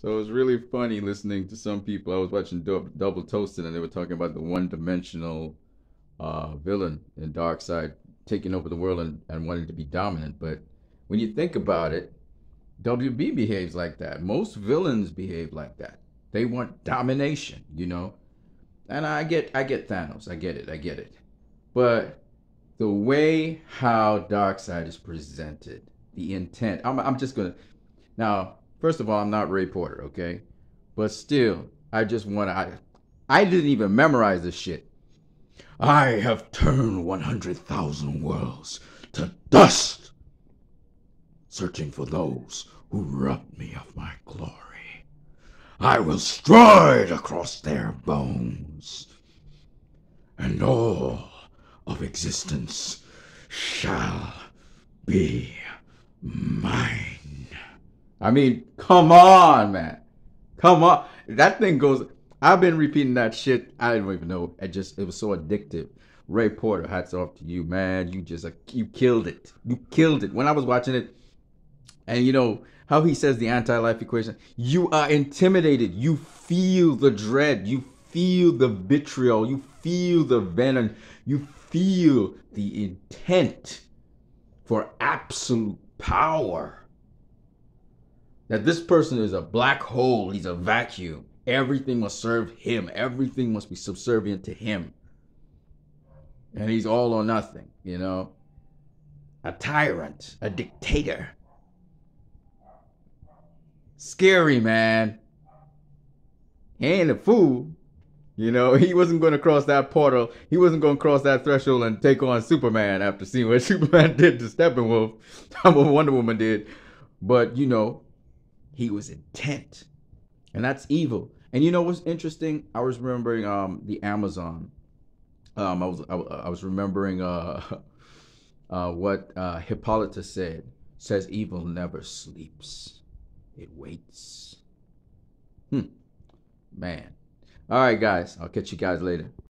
So it was really funny listening to some people. I was watching Dou- Double Toasted, and they were talking about the one-dimensional uh, villain in Darkseid taking over the world and, and wanting to be dominant. But when you think about it, WB behaves like that. Most villains behave like that. They want domination, you know. And I get, I get Thanos. I get it. I get it. But the way how Darkseid is presented, the intent. I'm, I'm just gonna now First of all, I'm not Ray Porter, okay? But still, I just want to. I, I didn't even memorize this shit. I have turned 100,000 worlds to dust, searching for those who robbed me of my glory. I will stride across their bones, and all of existence shall be mine. I mean, come on, man. Come on. That thing goes. I've been repeating that shit. I don't even know. It just it was so addictive. Ray Porter, hats off to you, man. You just uh, you killed it. You killed it. When I was watching it, and you know how he says the anti-life equation. You are intimidated. You feel the dread. You feel the vitriol. You feel the venom. You feel the intent for absolute power that this person is a black hole, he's a vacuum. Everything must serve him, everything must be subservient to him. And he's all or nothing, you know? A tyrant, a dictator. Scary, man. He ain't a fool. You know, he wasn't going to cross that portal. He wasn't going to cross that threshold and take on Superman after seeing what Superman did to Steppenwolf. what Wonder Woman did. But, you know, he was intent. And that's evil. And you know what's interesting? I was remembering um the Amazon. Um I was I, I was remembering uh uh what uh Hippolytus said. Says evil never sleeps. It waits. Hmm. Man. All right guys, I'll catch you guys later.